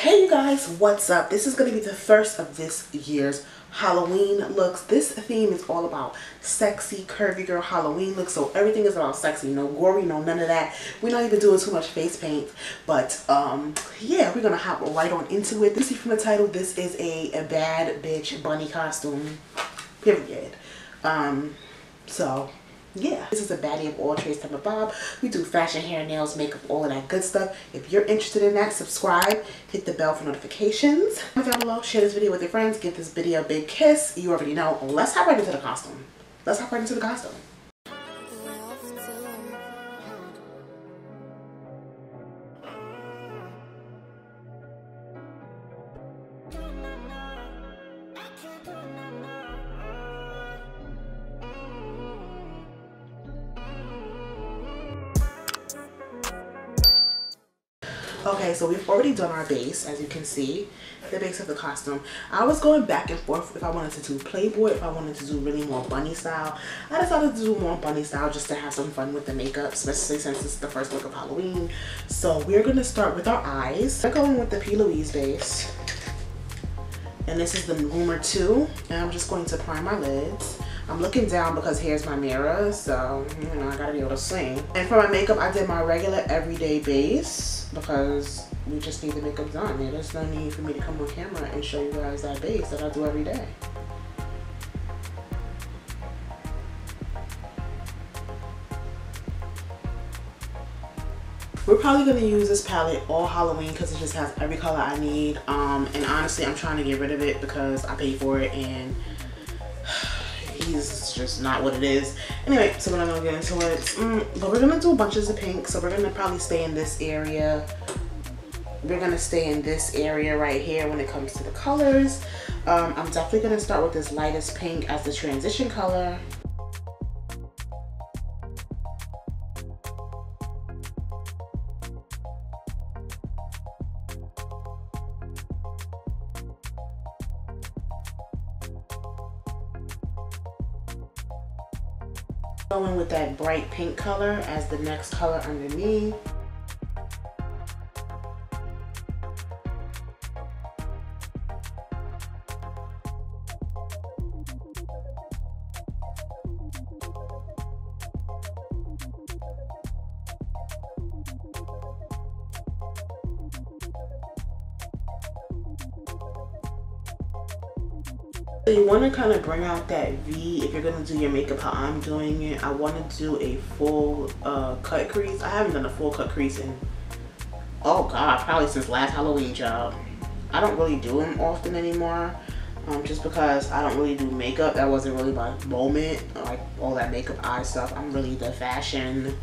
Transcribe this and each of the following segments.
Hey you guys, what's up? This is going to be the first of this year's Halloween looks. This theme is all about sexy, curvy girl Halloween looks. So everything is about sexy. No gory, no none of that. We're not even doing too much face paint. But um, yeah, we're going to hop right on into it. This is from the title. This is a, a bad bitch bunny costume. Period. Um, so yeah. This is a baddie of all trades type of bob we do fashion hair nails makeup all of that good stuff. If you're interested in that subscribe hit the bell for notifications. Comment down below share this video with your friends give this video a big kiss. You already know. Let's hop right into the costume. Let's hop right into the costume already done our base, as you can see, the base of the costume. I was going back and forth if I wanted to do Playboy, if I wanted to do really more bunny style. I decided to do more bunny style just to have some fun with the makeup, especially since it's the first look of Halloween. So we're going to start with our eyes. We're going with the P. Louise base. And this is the Rumor 2. And I'm just going to prime my lids. I'm looking down because here's my mirror, so you know I gotta be able to see. And for my makeup, I did my regular everyday base because we just need the makeup done. there's no need for me to come on camera and show you guys that base that I do every day. We're probably going to use this palette all Halloween because it just has every color I need. Um, and honestly, I'm trying to get rid of it because I paid for it and he's just not what it is. Anyway, so we're not gonna get into it. Mm, but we're gonna do bunches of pink. So we're gonna probably stay in this area. We're gonna stay in this area right here when it comes to the colors. Um, I'm definitely gonna start with this lightest pink as the transition color. With that bright pink color as the next color underneath. So you want to kind of bring out that V if you're going to do your makeup how I'm doing it. I want to do a full uh, cut crease. I haven't done a full cut crease in, oh God, probably since last Halloween job. I don't really do them often anymore. Um, just because I don't really do makeup. That wasn't really my moment. Like all that makeup eye stuff. I'm really the fashion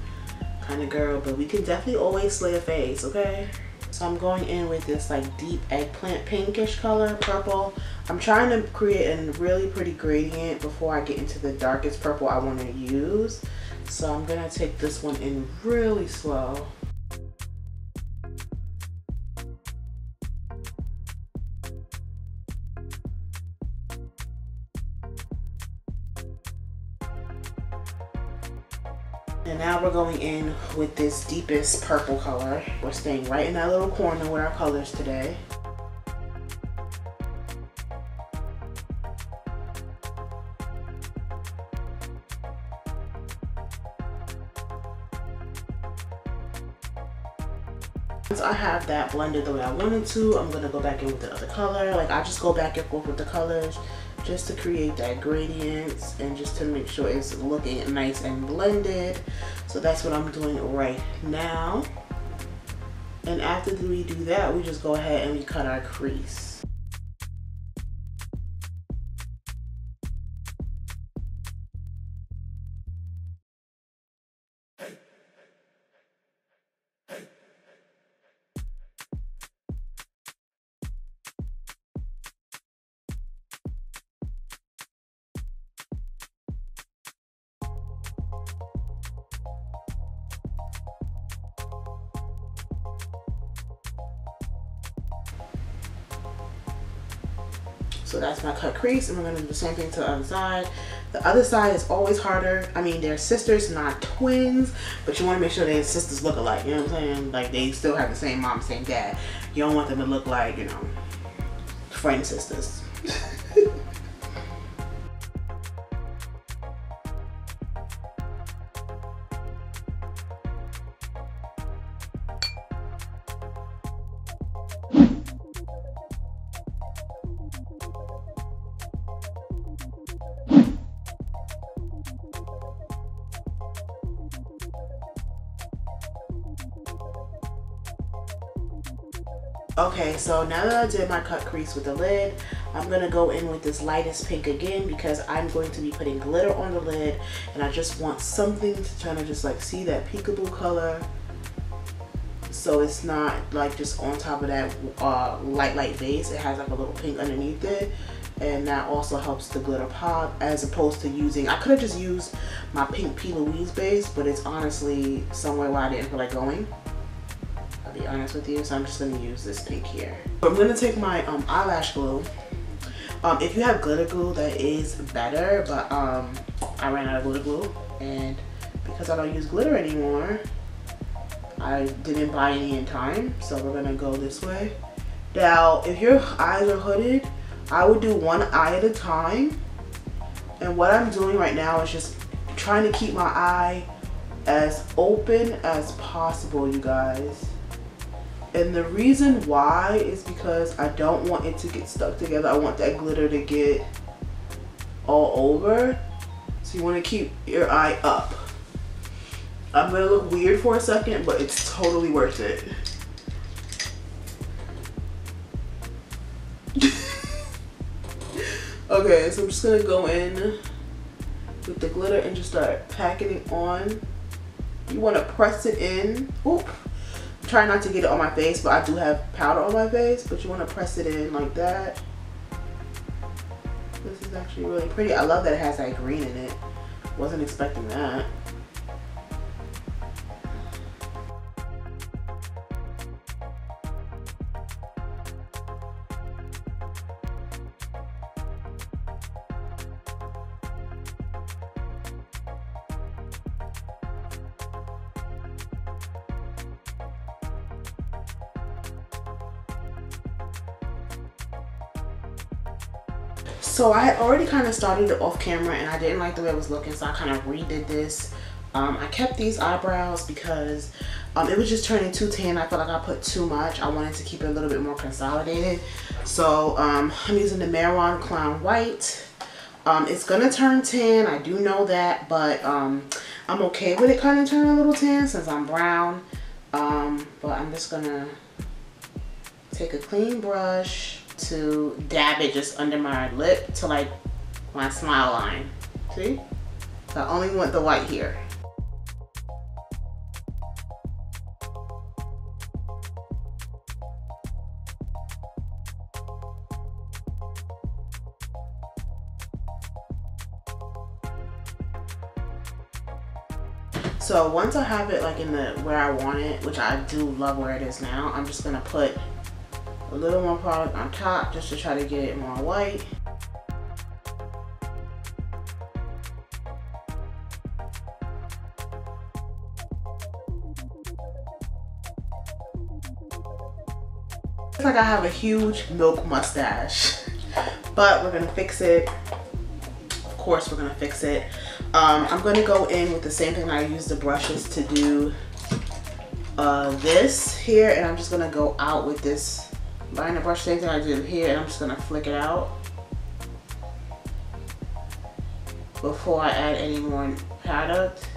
kind of girl. But we can definitely always slay a face, okay? So I'm going in with this like deep eggplant pinkish color, purple. I'm trying to create a really pretty gradient before I get into the darkest purple I want to use. So I'm going to take this one in really slow. And now we're going in with this deepest purple color. We're staying right in that little corner with our colors today. Blended the way I wanted to, I'm gonna go back in with the other color. Like I just go back and forth with the colors just to create that gradients and just to make sure it's looking nice and blended. So that's what I'm doing right now. And after we do that, we just go ahead and we cut our crease. So that's my cut crease and we're gonna do the same thing to the other side. The other side is always harder. I mean, they're sisters, not twins, but you wanna make sure their sisters look alike, you know what I'm saying? Like they still have the same mom, same dad. You don't want them to look like, you know, friend sisters. Okay, so now that I did my cut crease with the lid, I'm going to go in with this lightest pink again because I'm going to be putting glitter on the lid and I just want something to kind of just like see that peekaboo color so it's not like just on top of that uh, light light base. It has like a little pink underneath it and that also helps the glitter pop as opposed to using, I could have just used my pink P. Louise base but it's honestly somewhere where I didn't feel like going. I'll honest with you. So I'm just to use this pink here. I'm to take my um, eyelash glue. Um, if you have glitter glue, that is better. But um, I ran out of glitter glue. And because I don't use glitter anymore, I didn't buy any in time. So we're to go this way. Now, if your eyes are hooded, I would do one eye at a time. And what I'm doing right now is just trying to keep my eye as open as possible, you guys. And the reason why is because I don't want it to get stuck together. I want that glitter to get all over. So you want to keep your eye up. I'm going to look weird for a second, but it's totally worth it. okay, so I'm just going to go in with the glitter and just start packing it on. You want to press it in. Oop try not to get it on my face, but I do have powder on my face, but you want to press it in like that. This is actually really pretty. I love that it has that green in it. Wasn't expecting that. So I had already kind of started it off camera and I didn't like the way it was looking so I kind of redid this. Um, I kept these eyebrows because um, it was just turning too tan. I felt like I put too much. I wanted to keep it a little bit more consolidated. So um, I'm using the Mehron Clown White. Um, it's going to turn tan. I do know that, but um, I'm okay with it kind of turning a little tan since I'm brown. Um, but I'm just going to take a clean brush to dab it just under my lip to like my smile line. See? So I only want the white here. So once I have it like in the where I want it, which I do love where it is now, I'm just gonna put a little more product on top just to try to get it more white. It's like I have a huge milk mustache, but we're gonna fix it. Of course, we're gonna fix it. Um, I'm gonna go in with the same thing I used the brushes to do uh, this here, and I'm just gonna go out with this Buying the brush, same I did here, and I'm just gonna flick it out before I add any more product.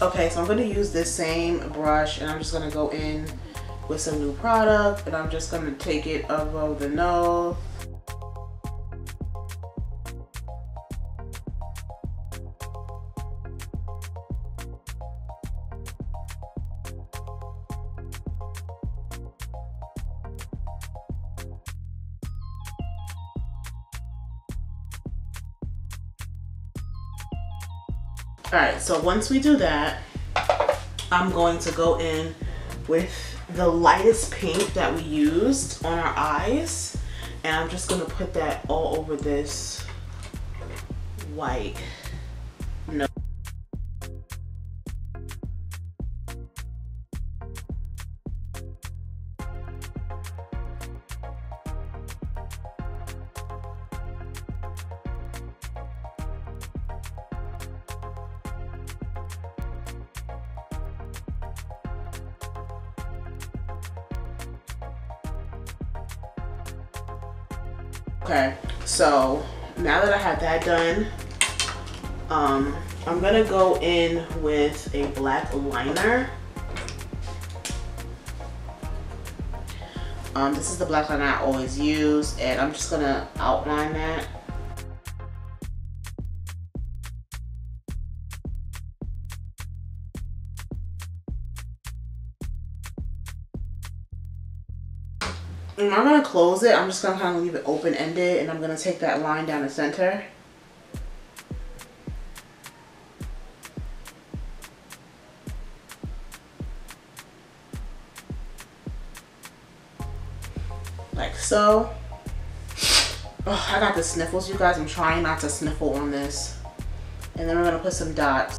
Okay, so I'm to use this same brush and I'm just to go in with some new product and I'm just to take it above the nose. So once we do that, I'm going to go in with the lightest pink that we used on our eyes. And I'm just gonna put that all over this white. Okay, so now that I have that done, um, I'm gonna go in with a black liner. Um, this is the black liner I always use, and I'm just gonna outline that. I'm not gonna close it, I'm just gonna kind of leave it open-ended, and I'm gonna take that line down the center. like so. Oh, I got the sniffles, you guys. I'm trying not to sniffle on this. And then we're gonna put some dots.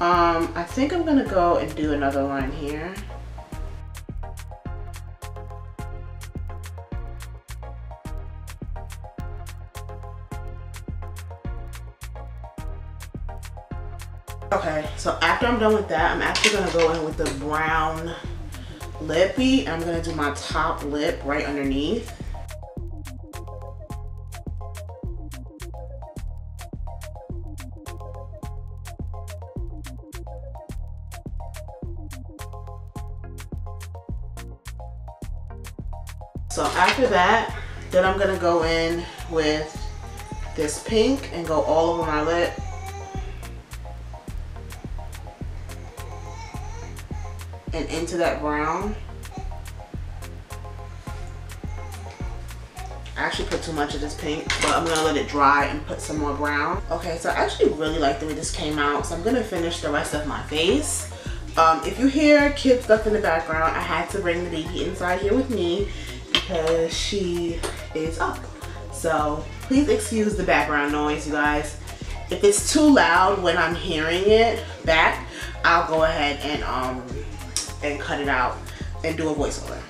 Um, I think I'm gonna go and do another line here. Okay, so after I'm done with that, I'm actually gonna go in with the brown lippy. I'm gonna do my top lip right underneath. So after that, then I'm gonna go in with this pink and go all over my lip. And into that brown. I actually put too much of this pink, but I'm gonna let it dry and put some more brown. Okay, so I actually really like the way this came out, so I'm gonna finish the rest of my face. Um, if you hear kid stuff in the background, I had to bring the baby inside here with me because she is up. So please excuse the background noise, you guys. If it's too loud when I'm hearing it back, I'll go ahead and um and cut it out and do a voiceover.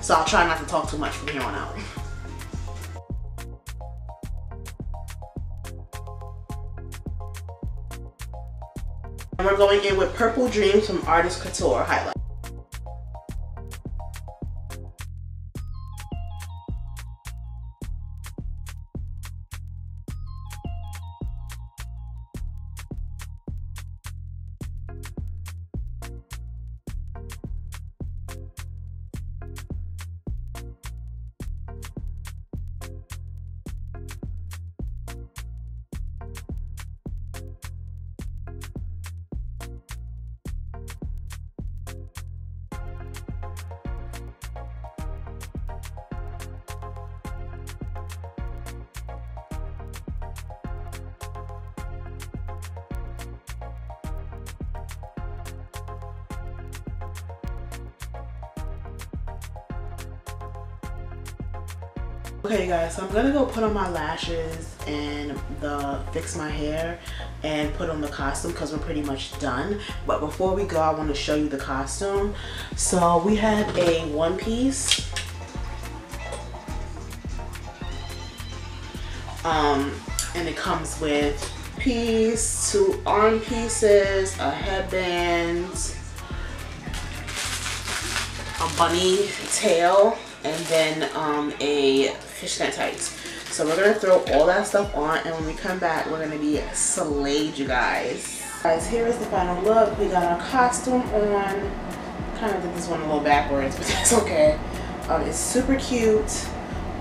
So I'll try not to talk too much from here on out. And we're going in with Purple Dreams from Artist Couture highlight. Okay guys, so I'm gonna go put on my lashes and the fix my hair and put on the costume because we're pretty much done. But before we go, I want to show you the costume. So we have a one piece. Um, and it comes with piece, two arm pieces, a headband, a bunny tail, and then um, a fishnet tights. So we're gonna throw all that stuff on and when we come back, we're gonna be slayed, you guys. Guys, here is the final look. We got our costume on. Kind of did this one a little backwards, but that's okay. Um, it's super cute.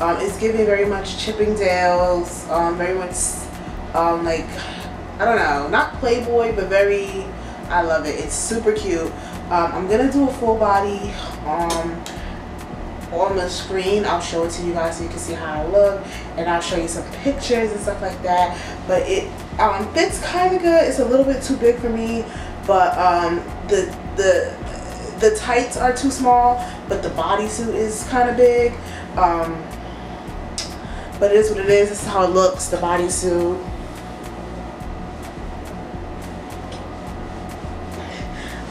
Um, it's giving very much Chippendales, um, very much um, like, I don't know, not Playboy, but very I love it. It's super cute. Um, I'm gonna do a full body um, on the screen. I'll show it to you guys so you can see how I look, and I'll show you some pictures and stuff like that. But it um, fits kind of good. It's a little bit too big for me, but um, the the the tights are too small, but the bodysuit is kind of big. Um, but it is what it is. This is how it looks. The bodysuit.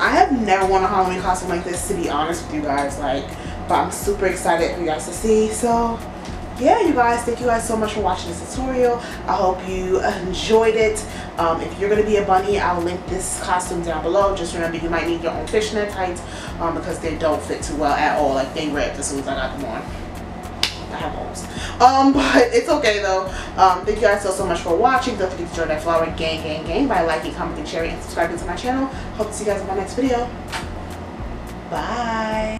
I have never worn a Halloween costume like this to be honest with you guys like but I'm super excited for you guys to see so yeah you guys thank you guys so much for watching this tutorial I hope you enjoyed it um, if you're gonna be a bunny I'll link this costume down below just remember you might need your own fishnet tights um, because they don't fit too well at all like they ripped as soon as I got them on I have holes. Um, but it's okay though. Um, thank you guys so, so much for watching. Don't forget to join that flower gang, gang, gang by liking, commenting, sharing, and subscribing to my channel. Hope to see you guys in my next video. Bye.